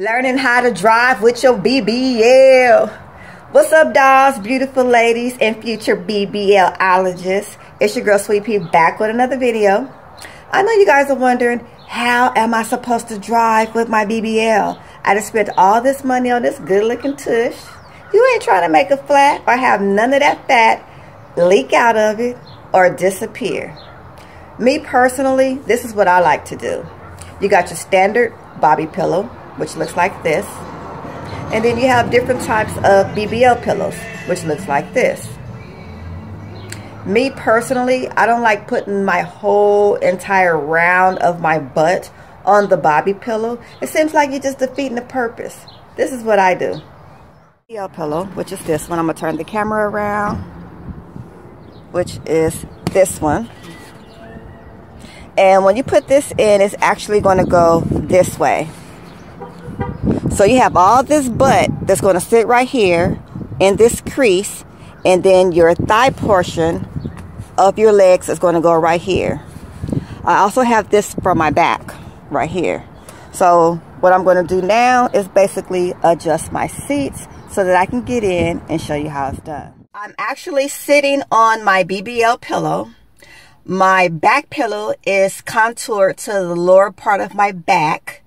Learning how to drive with your BBL. What's up, dolls, beautiful ladies, and future BBLologists? It's your girl, Sweet Pea, back with another video. I know you guys are wondering, how am I supposed to drive with my BBL? I just spent all this money on this good-looking tush. You ain't trying to make a flat or have none of that fat leak out of it or disappear. Me personally, this is what I like to do. You got your standard Boppy pillow which looks like this. And then you have different types of BBL pillows, which looks like this. Me personally, I don't like putting my whole entire round of my butt on the Boppy pillow. It seems like you're just defeating the purpose. This is what I do. BBL pillow, which is this one. I'm going to turn the camera around, which is this one. And when you put this in, it's actually going to go this way. So you have all this butt that's going to sit right here in this crease and then your thigh portion of your legs is going to go right here. I also have this for my back right here. So what I'm going to do now is basically adjust my seats so that I can get in and show you how it's done. I'm actually sitting on my BBL pillow. My back pillow is contoured to the lower part of my back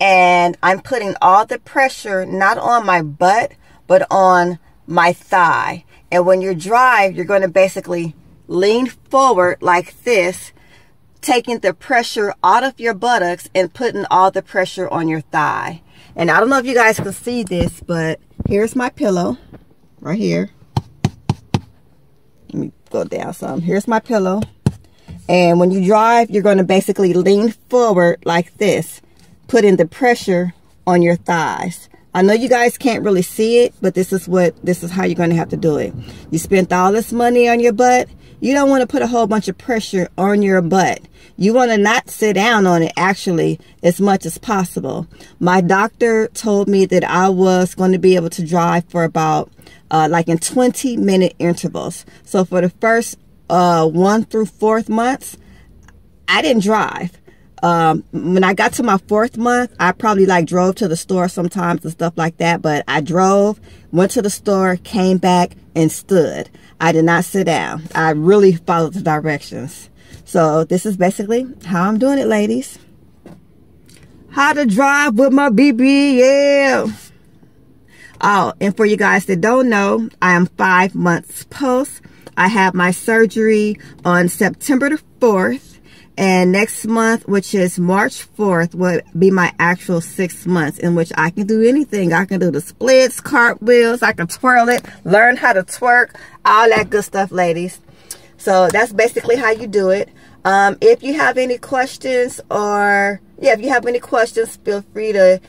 and I'm putting all the pressure not on my butt but on my thigh. And when you drive you're going to basically lean forward like this taking the pressure out of your buttocks and putting all the pressure on your thigh. And I don't know if you guys can see this but here's my pillow right here. Let me go down some. Here's my pillow. And when you drive you're going to basically lean forward like this putting the pressure on your thighs. I know you guys can't really see it, but this is what this is how you're going to have to do it. You spent all this money on your butt. You don't want to put a whole bunch of pressure on your butt. You want to not sit down on it actually as much as possible. My doctor told me that I was going to be able to drive for about uh, like in 20 minute intervals. So for the first uh, one through fourth months, I didn't drive um, when I got to my fourth month, I probably like drove to the store sometimes and stuff like that. But I drove, went to the store, came back and stood. I did not sit down. I really followed the directions. So this is basically how I'm doing it, ladies. How to drive with my BBL. Oh, and for you guys that don't know, I am five months post. I had my surgery on September the 4th. And next month, which is March 4th, will be my actual six months in which I can do anything. I can do the splits, cartwheels, I can twirl it, learn how to twerk, all that good stuff, ladies. So that's basically how you do it. Um, if you have any questions or, yeah, if you have any questions, feel free to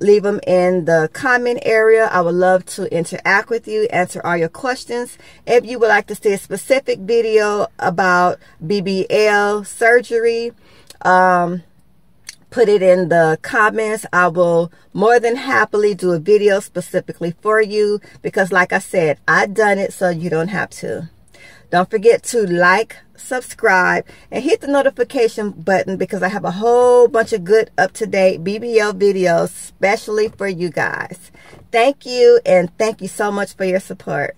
leave them in the comment area. I would love to interact with you, answer all your questions. If you would like to see a specific video about BBL surgery, um, put it in the comments. I will more than happily do a video specifically for you because like I said, I've done it so you don't have to. Don't forget to like, subscribe, and hit the notification button because I have a whole bunch of good up-to-date BBL videos, especially for you guys. Thank you, and thank you so much for your support.